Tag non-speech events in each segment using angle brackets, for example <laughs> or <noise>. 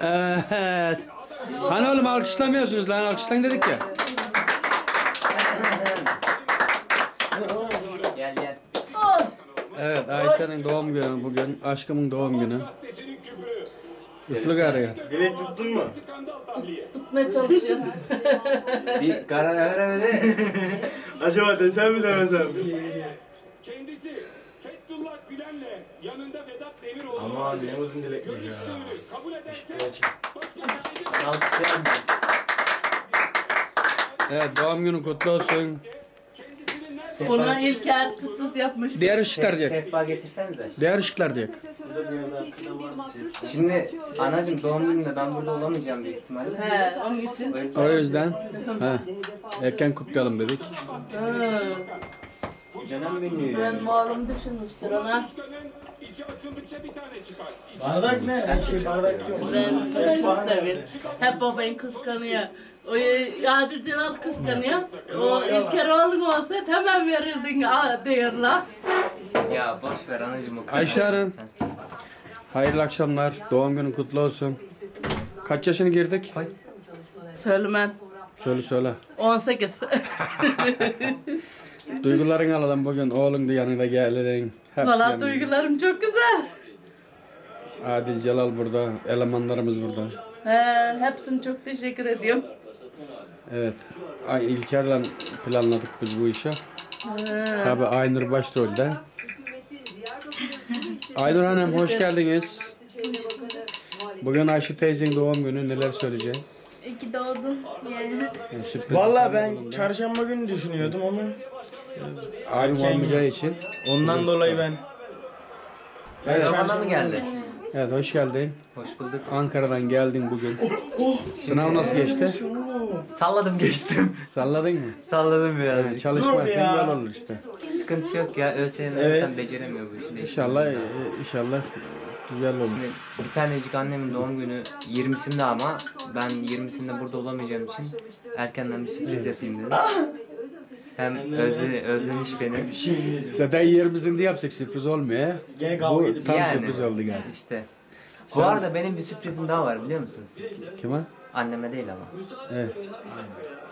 Evet. Hani oğlum alkışlamıyorsunuz lan alkışlan dedik ya. Gel gel. Evet Ayşe'nin doğum günü bugün. Aşkımın doğum günü. Üflü gari. Direkt tuttun mu? Tutmaya çalışıyor. Bir karar veremedi. <laughs> Acaba desem mi demesem? Fethullah Gülen'le yanında Vedat Demiroğlu. Ama ne uzun dilekmiş ya. Kabul ederse Alkışlayan Evet doğum günün kutlu olsun. Buna İlker sürpriz yapmış. Diğer ışıklar diye. Sehpa getirsenize. Diğer ışıklar diye. Şimdi anacım doğum gününde ben burada olamayacağım büyük ihtimalle. He, onun için. O yüzden O yüzden ha, erken kutlayalım dedik. Canım benim. Ben malum düşünmüştür ona. Başkanın içi açıldıkça bir tane çıkar. Bardak ne? Her şey bardak yok. Ben seni çok seviyorum. Hep o beni kıskanıyor. O Yadir Celal kıskanıyor. O İlker oğlun olsa hemen verirdin diyorlar. Ya boş ver anacım o kızı. Ayşe. Hayırlı akşamlar. Doğum günün kutlu olsun. Kaç yaşını girdik? Söylemem. Söyle söyle. 18. <laughs> Duygularını alalım bugün. Oğlun da yanında gelin. Hepsi Valla yanında. duygularım çok güzel. Adil Celal burada. Elemanlarımız burada. He, hepsine çok teşekkür ediyorum. Evet. Ay İlker'le planladık biz bu işi. Tabi Aynur başrolde. Aynur Hanım hoş geldiniz. Bugün Ayşe teyzenin doğum günü neler söyleyeceksin? İyi ki doğdun. Yani. Yani sürpriz Valla ben çarşamba günü düşünüyordum ama Abim erken olmayacağı için. ondan dolayı ben. Sınavına mı geldi? Evet hoş geldin. Hoş bulduk. Ankara'dan geldin bugün. Sınav nasıl geçti? Salladım geçtim. Salladın mı? Salladım birazcık. Çalışmazsan Dur ya. böyle olur işte. Sıkıntı yok ya. ÖSYM Evet. zaten beceremiyor bu işi. İnşallah e, inşallah güzel olur. Şimdi bir tanecik annemin doğum günü 20'sinde ama ben 20'sinde burada olamayacağım için erkenden bir sürpriz yapayım dedim. Hem özle, özlemiş beni. Şimdi Zaten yerimizin de yapacak sürpriz olmuyor. Gene kavga Bu edip tam Yani. sürpriz oldu yani. İşte. Bu arada benim bir sürprizim daha var biliyor musunuz siz? Kime? Anneme değil ama. Evet.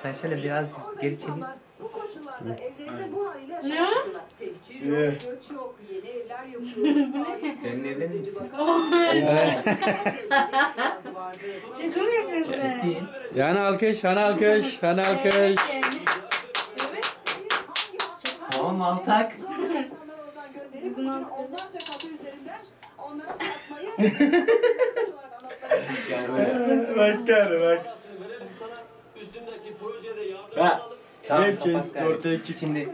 Sen şöyle biraz geri çekil. Bu koşullarda evlerinde bu haliyle yaşamak tehcir yok, Evet. göç yok, yeni evler yapılıyor. Benimle evlenir misin? Şaka mı yapıyorsun? Ciddiyim. Yani alkış, hani alkış, hani alkış. Oradan gönderip onlarca kapı üzerinden onlara satmayı bak gari bak. Ha. Tamam, Herkes kapat gari. ortaya çık. Şimdi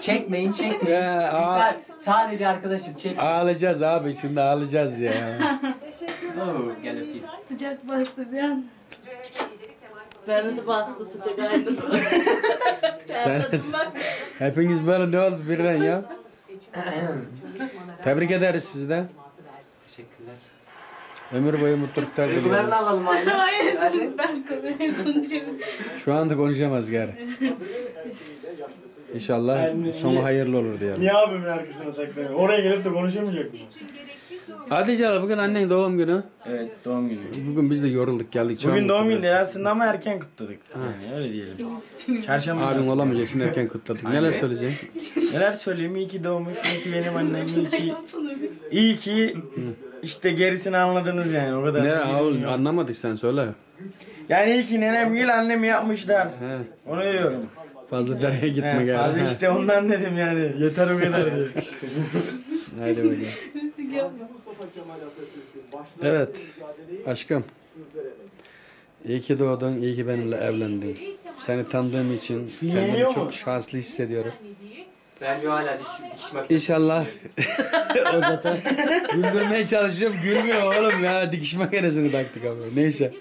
çekmeyin çekmeyin. Ya, Biz aa. sa- sadece arkadaşız çek. Ağlayacağız abi şimdi ağlayacağız ya. <laughs> Oo, Gel öpeyim. Sıcak bastı bir an. Beni de bastı sıcak aydın. <laughs> Sen, hepiniz böyle ne oldu birden ya? Tebrik ederiz sizi de. Teşekkürler. Ömür boyu mutluluklar Duygularını diliyoruz. alalım anne. <laughs> Hayır Hadi. ben kamerayı konuşamıyorum. Şu anda konuşamaz gari. İnşallah sonu hayırlı olur diyelim. Niye abimin arkasına saklanıyor? Oraya gelip de konuşamayacak mı? Hadi Celal bugün annen doğum günü. Evet doğum günü. Bugün biz de yorulduk geldik. Bugün doğum günü aslında ama erken kutladık. Yani öyle diyelim. Çarşamba Abim günü. olamayacak şimdi erken kutladık. Neler söyleyeceksin? Neler söyleyeyim? İyi ki doğmuş, iyi ki benim annem, iyi ki... İyi ki işte gerisini anladınız yani o kadar. Ne oğlum anlamadık sen söyle. Yani iyi ki nenem gül annemi yapmışlar. He, Onu diyorum. fazla dereye gitme He, gari. fazla He. işte ondan dedim yani. Yeter o kadar diye. Haydi bakalım. Evet. Aşkım. İyi ki doğdun, iyi ki benimle evlendin. Seni tanıdığım için kendimi çok şanslı hissediyorum. Bence hala dikiş makinesi. İnşallah <laughs> o zaten güldürmeye çalışıyorum. Gülmüyor oğlum ya. Dikiş makinesini taktık ama. Neyse.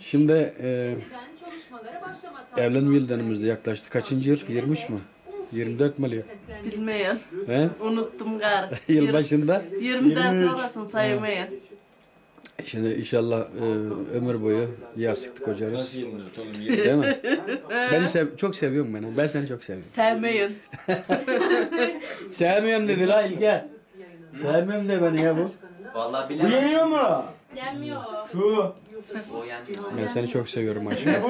Şimdi e, evlenme yıl dönümümüzde yaklaştı. Kaçıncı yıl? 23 mü? 24 mi oluyor? Bilmeyen. He? Unuttum gar. <laughs> Yıl başında. 20'den sonrasını saymayın. Şimdi inşallah e, ömür boyu yastık kocarız. <laughs> Değil mi? Beni sev çok seviyorum beni. Ben seni çok seviyorum. Sevmeyin. <laughs> Sevmiyorum dedi la İlker. Sevmiyorum de beni ya bu. Vallahi Bu bilemem. yeniyor mu? Yenmiyor. Şu. O. Ben seni çok seviyorum aşkım. Ne bu?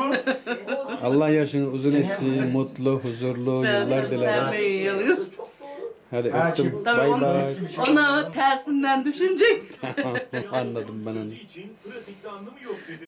Allah yaşını uzun etsin, mutlu, huzurlu Ben yıllar dilerim. sevmeyi yiyoruz. Hadi Ha, öptüm. Tabii Bay onu, bay. onu tersinden düşünecek. <laughs> Anladım ben onu.